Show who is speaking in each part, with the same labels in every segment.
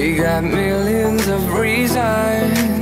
Speaker 1: We got millions of reasons.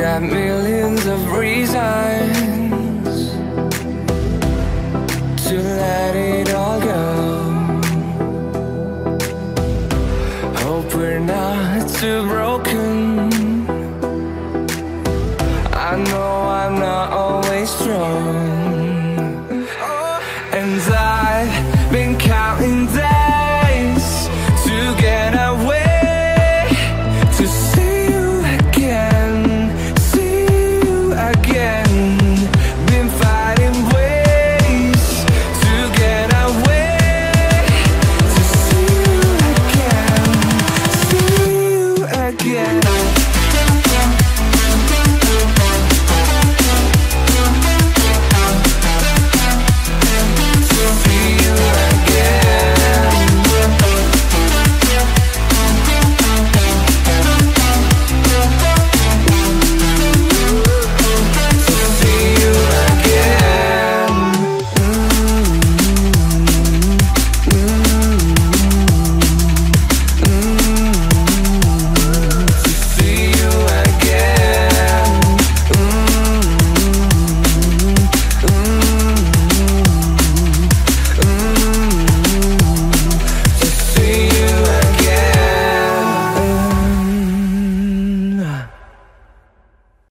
Speaker 1: got millions of reasons.